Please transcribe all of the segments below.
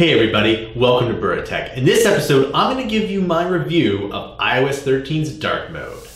Hey everybody, welcome to Buratech. In this episode, I'm going to give you my review of iOS 13's dark mode.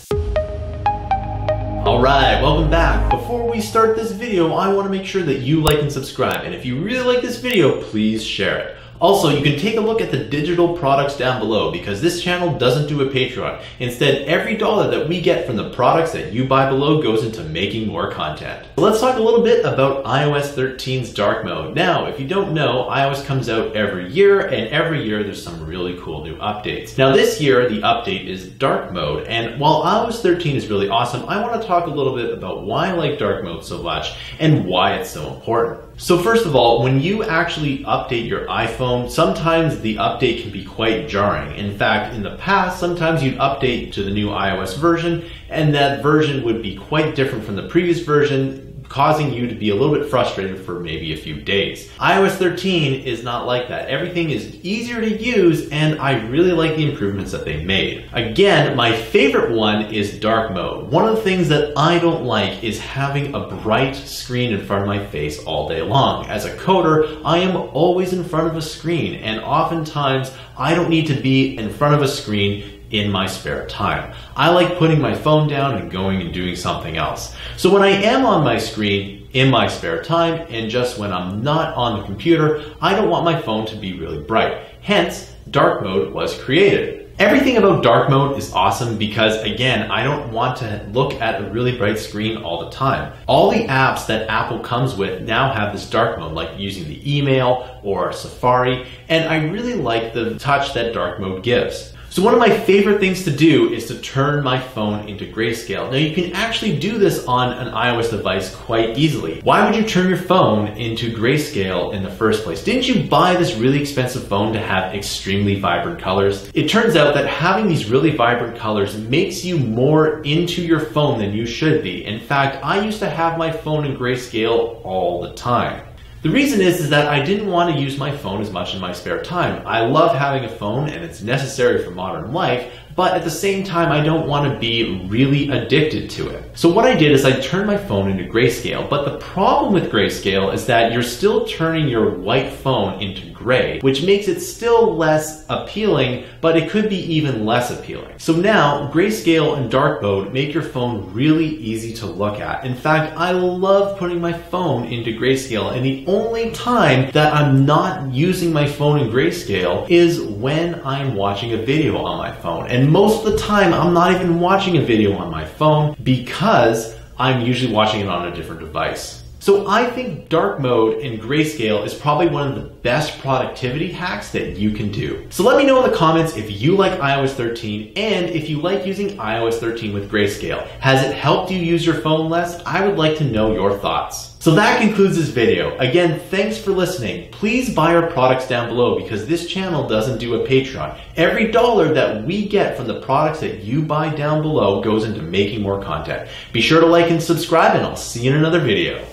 Alright, welcome back. Before we start this video, I want to make sure that you like and subscribe, and if you really like this video, please share it. Also, you can take a look at the digital products down below because this channel doesn't do a Patreon. Instead, every dollar that we get from the products that you buy below goes into making more content. Let's talk a little bit about iOS 13's dark mode. Now, if you don't know, iOS comes out every year and every year there's some really cool new updates. Now this year, the update is dark mode and while iOS 13 is really awesome, I want to talk a little bit about why I like dark mode so much and why it's so important. So first of all, when you actually update your iPhone, sometimes the update can be quite jarring. In fact, in the past, sometimes you'd update to the new iOS version and that version would be quite different from the previous version causing you to be a little bit frustrated for maybe a few days. iOS 13 is not like that. Everything is easier to use and I really like the improvements that they made. Again, my favorite one is dark mode. One of the things that I don't like is having a bright screen in front of my face all day long. As a coder, I am always in front of a screen and oftentimes I don't need to be in front of a screen in my spare time. I like putting my phone down and going and doing something else. So when I am on my screen in my spare time and just when I'm not on the computer, I don't want my phone to be really bright. Hence, dark mode was created. Everything about dark mode is awesome because again, I don't want to look at a really bright screen all the time. All the apps that Apple comes with now have this dark mode, like using the email or Safari, and I really like the touch that dark mode gives. So one of my favorite things to do is to turn my phone into grayscale. Now you can actually do this on an iOS device quite easily. Why would you turn your phone into grayscale in the first place? Didn't you buy this really expensive phone to have extremely vibrant colors? It turns out that having these really vibrant colors makes you more into your phone than you should be. In fact, I used to have my phone in grayscale all the time. The reason is, is that I didn't want to use my phone as much in my spare time. I love having a phone and it's necessary for modern life, but at the same time, I don't want to be really addicted to it. So what I did is I turned my phone into grayscale, but the problem with grayscale is that you're still turning your white phone into gray, which makes it still less appealing, but it could be even less appealing. So now, grayscale and dark mode make your phone really easy to look at. In fact, I love putting my phone into grayscale, and the only time that I'm not using my phone in grayscale is when I'm watching a video on my phone. And most of the time, I'm not even watching a video on my phone because I'm usually watching it on a different device. So I think dark mode and grayscale is probably one of the best productivity hacks that you can do. So let me know in the comments if you like iOS 13 and if you like using iOS 13 with grayscale. Has it helped you use your phone less? I would like to know your thoughts. So that concludes this video. Again, thanks for listening. Please buy our products down below because this channel doesn't do a Patreon. Every dollar that we get from the products that you buy down below goes into making more content. Be sure to like and subscribe and I'll see you in another video.